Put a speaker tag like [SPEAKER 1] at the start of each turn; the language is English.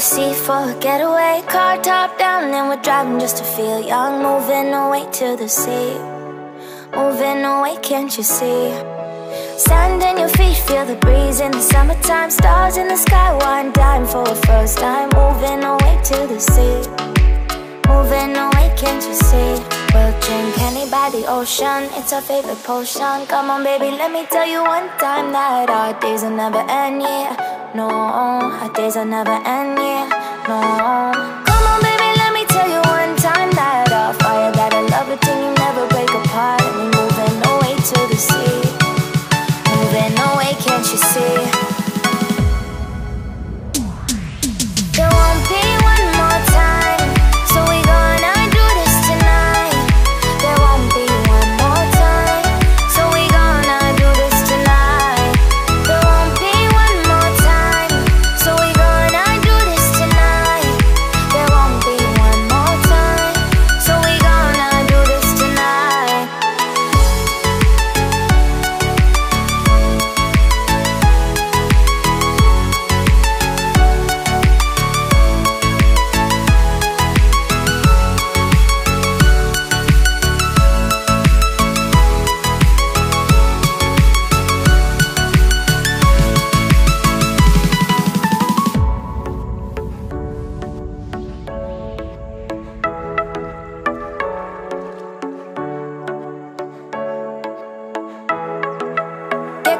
[SPEAKER 1] sea for a getaway Car top down and we're driving just to feel young. Moving away to the sea. Moving away, can't you see? Sand in your feet, feel the breeze in the summertime. Stars in the sky, one dime for a first time. Moving away to the sea. Moving away, can't you see? We'll drink honey by the ocean. It's our favorite potion. Come on baby, let me tell you one time That our days will never end, yeah no Our days will never end, yeah, no. Come on baby, let me tell you one time That our fire, that I love it till you never break apart. And we're moving away to the sea. Moving away, can't you see?